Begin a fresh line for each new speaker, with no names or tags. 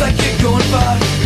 like you're going far.